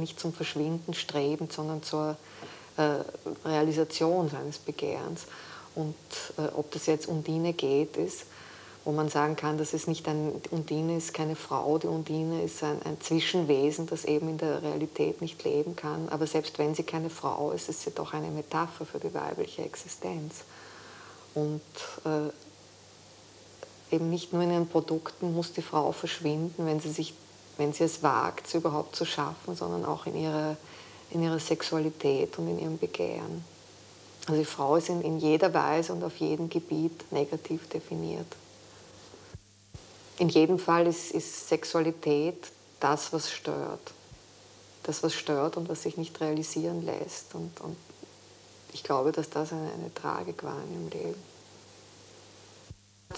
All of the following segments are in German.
nicht zum Verschwinden strebend, sondern zur äh, Realisation seines Begehrens. Und äh, ob das jetzt Undine geht, ist, wo man sagen kann, dass es nicht ein, Undine ist keine Frau, die Undine ist ein, ein, Zwischenwesen, das eben in der Realität nicht leben kann. Aber selbst wenn sie keine Frau ist, ist sie doch eine Metapher für die weibliche Existenz. Und äh, eben nicht nur in ihren Produkten muss die Frau verschwinden, wenn sie, sich, wenn sie es wagt, sie überhaupt zu schaffen, sondern auch in ihrer, in ihrer Sexualität und in ihrem Begehren. Also die Frau ist in, in jeder Weise und auf jedem Gebiet negativ definiert. In jedem Fall ist, ist Sexualität das, was stört. Das, was stört und was sich nicht realisieren lässt. Und, und ich glaube, dass das eine, eine Tragik war in ihrem Leben.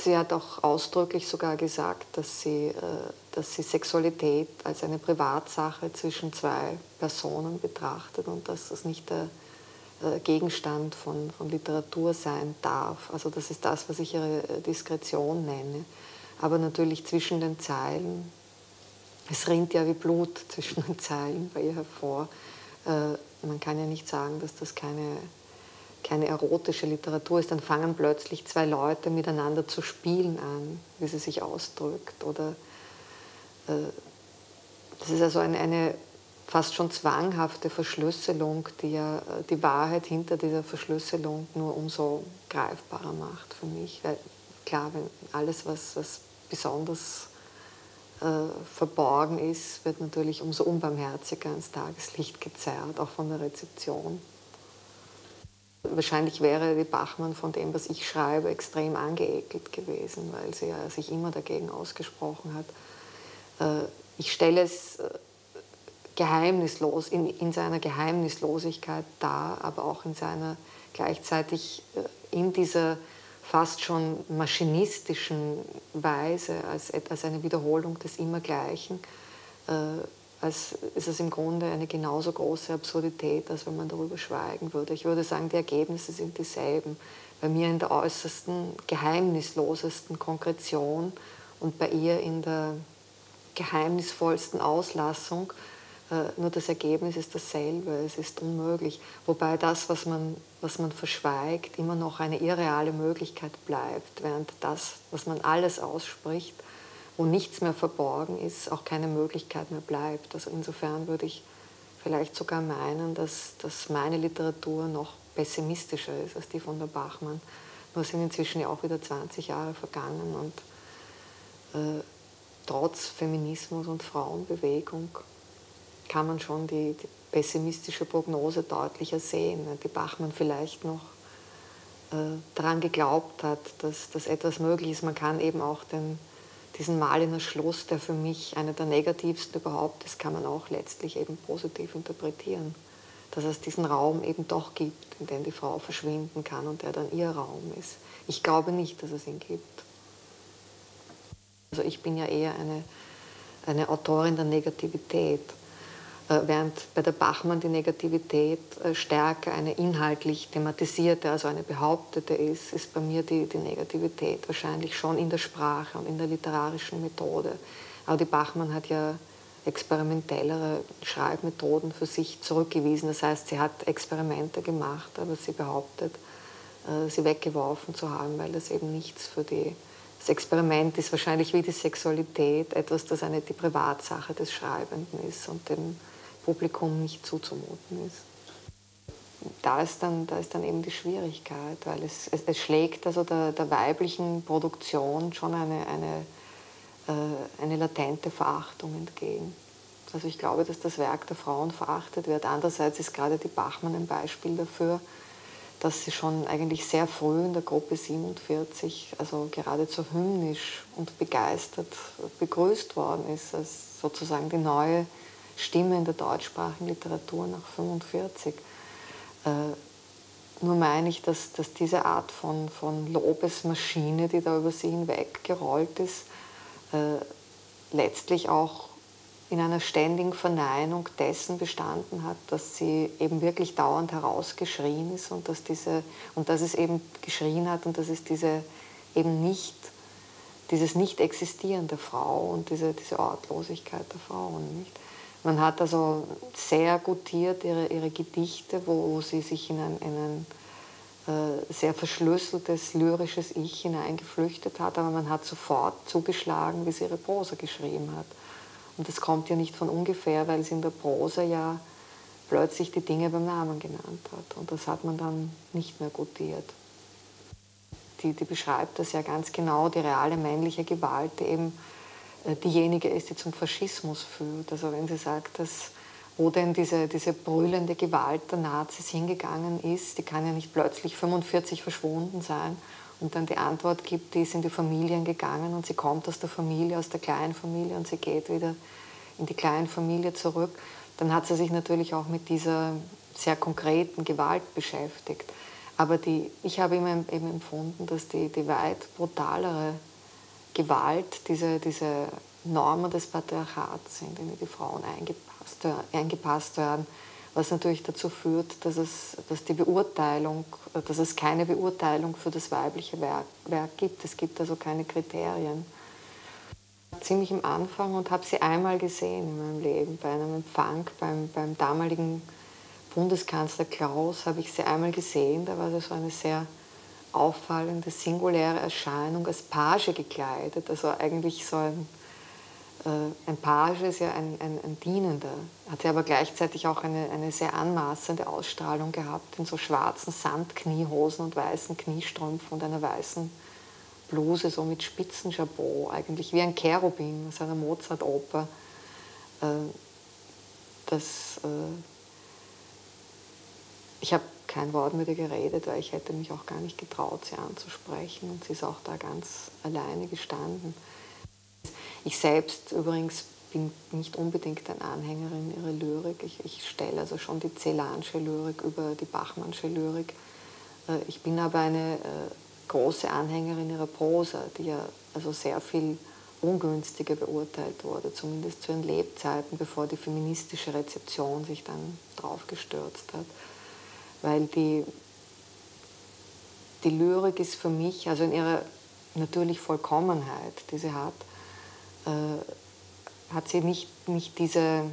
Sie hat auch ausdrücklich sogar gesagt, dass sie, äh, dass sie Sexualität als eine Privatsache zwischen zwei Personen betrachtet und dass das nicht der äh, Gegenstand von, von Literatur sein darf. Also das ist das, was ich ihre Diskretion nenne aber natürlich zwischen den Zeilen. Es rinnt ja wie Blut zwischen den Zeilen bei ihr hervor. Äh, man kann ja nicht sagen, dass das keine, keine erotische Literatur ist. Dann fangen plötzlich zwei Leute miteinander zu spielen an, wie sie sich ausdrückt. Oder äh, das ist also eine, eine fast schon zwanghafte Verschlüsselung, die ja äh, die Wahrheit hinter dieser Verschlüsselung nur umso greifbarer macht für mich. Weil klar, wenn alles, was, was besonders äh, verborgen ist, wird natürlich umso unbarmherziger ins Tageslicht gezerrt, auch von der Rezeption. Wahrscheinlich wäre die Bachmann von dem, was ich schreibe, extrem angeekelt gewesen, weil sie ja sich immer dagegen ausgesprochen hat. Äh, ich stelle es äh, geheimnislos, in, in, seiner Geheimnislosigkeit dar, aber auch in seiner gleichzeitig äh, in dieser fast schon maschinistischen Weise, als, als eine Wiederholung des Immergleichen, als ist es im Grunde eine genauso große Absurdität, als wenn man darüber schweigen würde. Ich würde sagen, die Ergebnisse sind dieselben. Bei mir in der äußersten, geheimnislosesten Konkretion und bei ihr in der geheimnisvollsten Auslassung äh, nur das Ergebnis ist dasselbe, es ist unmöglich. Wobei das, was man, was man verschweigt, immer noch eine irreale Möglichkeit bleibt, während das, was man alles ausspricht, wo nichts mehr verborgen ist, auch keine Möglichkeit mehr bleibt. Also insofern würde ich vielleicht sogar meinen, dass, dass meine Literatur noch pessimistischer ist als die von der Bachmann. Nur sind inzwischen ja auch wieder 20 Jahre vergangen und äh, trotz Feminismus und Frauenbewegung kann man schon die, die pessimistische Prognose deutlicher sehen, die Bachmann vielleicht noch äh, daran geglaubt hat, dass, dass etwas möglich ist. Man kann eben auch den, diesen Maliner Schluss, der für mich einer der negativsten überhaupt ist, kann man auch letztlich eben positiv interpretieren. Dass es diesen Raum eben doch gibt, in dem die Frau verschwinden kann und der dann ihr Raum ist. Ich glaube nicht, dass es ihn gibt. Also ich bin ja eher eine, eine Autorin der Negativität. Äh, während bei der Bachmann die Negativität äh, stärker eine inhaltlich thematisierte, also eine behauptete ist, ist bei mir die, die Negativität wahrscheinlich schon in der Sprache und in der literarischen Methode. Aber die Bachmann hat ja experimentellere Schreibmethoden für sich zurückgewiesen. Das heißt, sie hat Experimente gemacht, aber sie behauptet, äh, sie weggeworfen zu haben, weil das eben nichts für die das Experiment ist wahrscheinlich wie die Sexualität, etwas, das eine, die Privatsache des Schreibenden ist und dem Publikum nicht zuzumuten ist. Da ist dann, da ist dann eben die Schwierigkeit, weil es, es, es schlägt also der, der, weiblichen Produktion schon eine, eine, äh, eine latente Verachtung entgegen. Also ich glaube, dass das Werk der Frauen verachtet wird. Andererseits ist gerade die Bachmann ein Beispiel dafür, dass sie schon eigentlich sehr früh in der Gruppe 47, also geradezu hymnisch und begeistert begrüßt worden ist, als sozusagen die neue Stimme in der deutschsprachigen Literatur nach 45. Äh, nur meine ich, dass, dass diese Art von, von Lobesmaschine, die da über sie hinweggerollt ist, äh, letztlich auch in einer ständigen Verneinung dessen bestanden hat, dass sie eben wirklich dauernd herausgeschrien ist und dass, diese, und dass es eben geschrien hat und dass es diese eben nicht, dieses Nicht-Existieren der Frau und diese, diese Ortlosigkeit der Frauen nicht Man hat also sehr gutiert ihre, ihre Gedichte, wo sie sich in ein, in ein äh, sehr verschlüsseltes lyrisches Ich hineingeflüchtet hat, aber man hat sofort zugeschlagen, wie sie ihre Prosa geschrieben hat. Und das kommt ja nicht von ungefähr, weil sie in der Prosa ja plötzlich die Dinge beim Namen genannt hat. Und das hat man dann nicht mehr gutiert. Die, die beschreibt das ja ganz genau, die reale männliche Gewalt, die eben diejenige ist, die zum Faschismus führt. Also wenn sie sagt, dass wo denn diese, diese brüllende Gewalt der Nazis hingegangen ist. Die kann ja nicht plötzlich 45 verschwunden sein und dann die Antwort gibt, die ist in die Familien gegangen und sie kommt aus der Familie, aus der kleinen Familie und sie geht wieder in die kleine Familie zurück. Dann hat sie sich natürlich auch mit dieser sehr konkreten Gewalt beschäftigt. Aber die, ich habe immer eben empfunden, dass die, die weit brutalere Gewalt, diese, diese Normen des Patriarchats sind, in die die Frauen eingebaut eingepasst werden, was natürlich dazu führt, dass es, dass die Beurteilung, dass es keine Beurteilung für das weibliche Werk, Werk gibt. Es gibt also keine Kriterien. Ziemlich am Anfang und habe sie einmal gesehen in meinem Leben bei einem Empfang beim, beim damaligen Bundeskanzler Klaus habe ich sie einmal gesehen. Da war sie so eine sehr auffallende, singuläre Erscheinung als Page gekleidet, also eigentlich so ein äh, ein Page ist ja ein, ein, ein Dienender, hatte aber gleichzeitig auch eine, eine sehr anmaßende Ausstrahlung gehabt in so schwarzen Sandkniehosen und weißen Kniestrümpfen und einer weißen Bluse, so mit spitzen Jabot, eigentlich wie ein Cherubim aus einer Mozart-Oper. Äh, das, äh, ich habe kein Wort mit ihr geredet, weil ich hätte mich auch gar nicht getraut, sie anzusprechen und sie ist auch da ganz alleine gestanden. Ich selbst übrigens bin nicht unbedingt ein Anhängerin ihrer Lyrik. Ich, ich stelle also schon die Celansche Lyrik über die Bachmannsche Lyrik. Äh, ich bin aber eine äh, große Anhängerin ihrer Prosa, die ja also sehr viel ungünstiger beurteilt wurde, zumindest zu ihren Lebzeiten, bevor die feministische Rezeption sich dann drauf gestürzt hat. Weil die, die Lyrik ist für mich, also in ihrer natürlich Vollkommenheit, die sie hat, äh, hat sie nicht, nicht diese,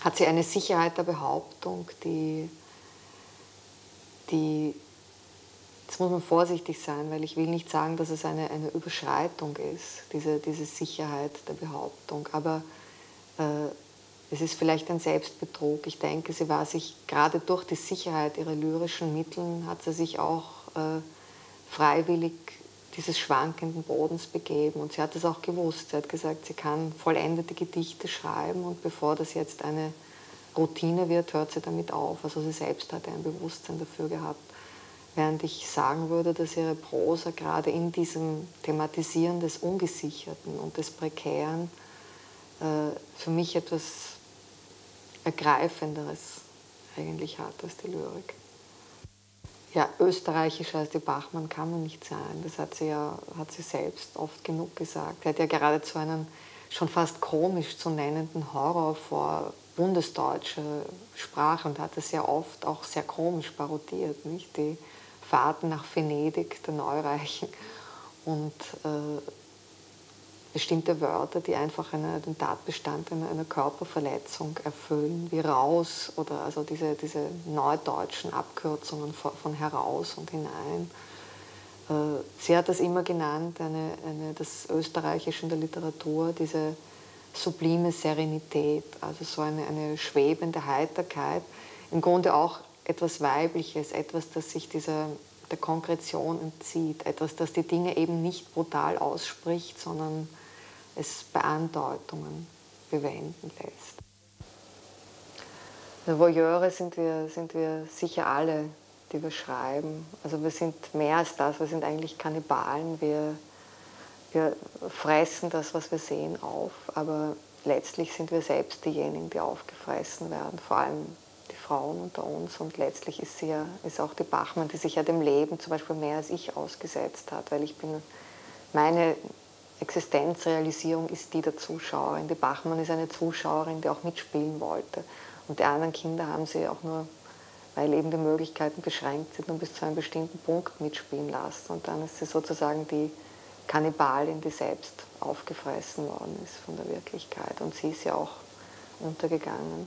hat sie eine Sicherheit der Behauptung, die, die, jetzt muss man vorsichtig sein, weil ich will nicht sagen, dass es eine, eine Überschreitung ist, diese, diese Sicherheit der Behauptung, aber äh, es ist vielleicht ein Selbstbetrug. Ich denke, sie war sich gerade durch die Sicherheit ihrer lyrischen Mittel, hat sie sich auch äh, freiwillig dieses schwankenden Bodens begeben. Und sie hat es auch gewusst. Sie hat gesagt, sie kann vollendete Gedichte schreiben und bevor das jetzt eine Routine wird, hört sie damit auf. Also sie selbst hatte ein Bewusstsein dafür gehabt. Während ich sagen würde, dass ihre Prosa gerade in diesem Thematisieren des Ungesicherten und des Prekären äh, für mich etwas Ergreifenderes eigentlich hat als die Lyrik ja, österreichischer als die Bachmann kann man nicht sein. Das hat sie ja hat sie selbst oft genug gesagt. Sie hat ja geradezu einen schon fast komisch zu nennenden Horror vor bundesdeutscher Sprache und hat es ja oft auch sehr komisch parodiert. Nicht? Die Fahrten nach Venedig der Neureichen und äh, bestimmte Wörter, die einfach eine, den Tatbestand einer, einer, Körperverletzung erfüllen, wie raus oder also diese, diese neudeutschen Abkürzungen von, von heraus und hinein. Äh, sie hat das immer genannt, eine, eine, das Österreichische in der Literatur, diese sublime Serenität, also so eine, eine schwebende Heiterkeit, im Grunde auch etwas Weibliches, etwas, das sich dieser, der Konkretion entzieht, etwas, das die Dinge eben nicht brutal ausspricht, sondern es bei Andeutungen bewenden lässt. Voyeure sind wir, sind wir sicher alle, die wir schreiben. Also wir sind mehr als das, wir sind eigentlich Kannibalen. Wir, wir fressen das, was wir sehen, auf, aber letztlich sind wir selbst diejenigen, die aufgefressen werden, vor allem die Frauen unter uns. Und letztlich ist, sie ja, ist auch die Bachmann, die sich ja dem Leben zum Beispiel mehr als ich ausgesetzt hat, weil ich bin meine Existenzrealisierung ist die der Zuschauerin. Die Bachmann ist eine Zuschauerin, die auch mitspielen wollte. Und die anderen Kinder haben sie auch nur, weil eben die Möglichkeiten beschränkt sind, nur bis zu einem bestimmten Punkt mitspielen lassen. Und dann ist sie sozusagen die Kannibalin, die selbst aufgefressen worden ist von der Wirklichkeit. Und sie ist ja auch untergegangen.